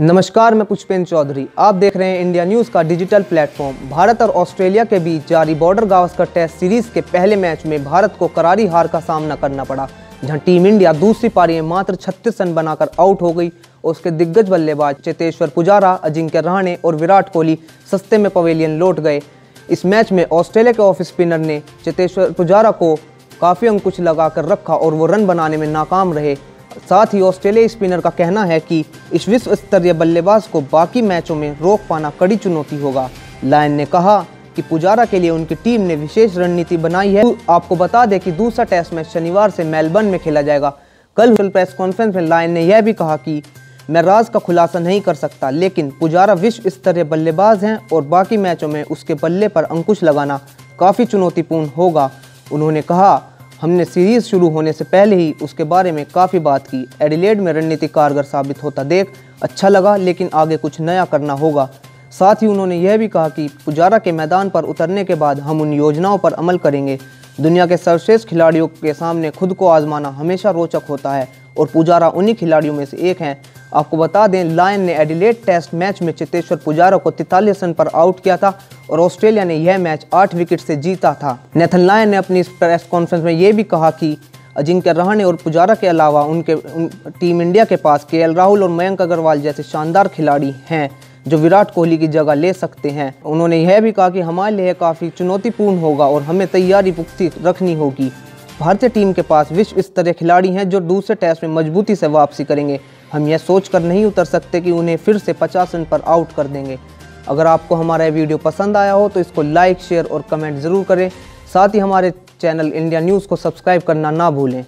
नमस्कार, मैं पुष्पेंद्र चौधरी। आप देख रहे हैं इंडिया न्यूज़ का डिजिटल प्लेटफॉर्म। भारत और ऑस्ट्रेलिया के बीच जारी बॉर्डर गावस्कर टेस्ट सीरीज़ के पहले मैच में भारत को करारी हार का सामना करना पड़ा। जहाँ टीम इंडिया दूसरी पारी में मात्र 36 रन बनाकर आउट हो गई और उसके दिग्गज बल्लेबाज चेतेश्वर पुजारा, अजिंक्य रहाणे और विराट कोहली सस्ते में पवेलियन लौट गए। इस मैच में ऑस्ट्रेलिया के ऑफ़ स्पिनर ने चेतेश्वर पुजारा को काफ़ी अंकुश लगाकर रखा और वो रन बनाने में नाकाम रहे। साथ ही ऑस्ट्रेलियाई स्पिनर का कहना है कि इस विश्व स्तरीय बल्लेबाज को बाकी मैचों में रोक पाना कड़ी चुनौती होगा। लायन ने कहा कि पुजारा के लिए उनकी टीम ने विशेष रणनीति बनाई है। आपको बता दें कि दूसरा टेस्ट मैच शनिवार से मेलबर्न में खेला जाएगा। कल प्रेस कॉन्फ्रेंस में लायन ने यह भी कहा कि मैं राज का खुलासा नहीं कर सकता, लेकिन पुजारा विश्व स्तरीय बल्लेबाज हैं और बाकी मैचों में उसके बल्ले पर अंकुश लगाना काफ़ी चुनौतीपूर्ण होगा। उन्होंने कहा हमने सीरीज़ शुरू होने से पहले ही उसके बारे में काफ़ी बात की। एडिलेड में रणनीति कारगर साबित होता देख अच्छा लगा, लेकिन आगे कुछ नया करना होगा। साथ ही उन्होंने यह भी कहा कि पुजारा के मैदान पर उतरने के बाद हम उन योजनाओं पर अमल करेंगे। दुनिया के सर्वश्रेष्ठ खिलाड़ियों के सामने खुद को आजमाना हमेशा रोचक होता है, और पुजारा उन्हीं खिलाड़ियों में से एक हैं आपको बता दें लायन ने एडिलेट टेस्ट मैच में चितेश्वर पुजारा को तैतालीस रन पर आउट किया था और ऑस्ट्रेलिया ने यह मैच आठ विकेट से जीता था। नेथन लायन ने अपनी प्रेस कॉन्फ्रेंस में यह भी कहा कि अजिंक्य रहाणे और पुजारा के अलावा उनके उन, टीम इंडिया के पास के राहुल और मयंक अग्रवाल जैसे शानदार खिलाड़ी हैं जो विराट कोहली की जगह ले सकते हैं। उन्होंने यह भी कहा कि हमारे लिए काफ़ी चुनौतीपूर्ण होगा और हमें तैयारी पुख्ती रखनी होगी। भारतीय टीम के पास विश्व स्तरीय खिलाड़ी हैं जो दूसरे टेस्ट में मजबूती से वापसी करेंगे। हम यह सोच कर नहीं उतर सकते कि उन्हें फिर से 50 रन पर आउट कर देंगे। अगर आपको हमारा वीडियो पसंद आया हो तो इसको लाइक, शेयर और कमेंट ज़रूर करें। साथ ही हमारे चैनल इंडिया न्यूज़ को सब्सक्राइब करना ना भूलें।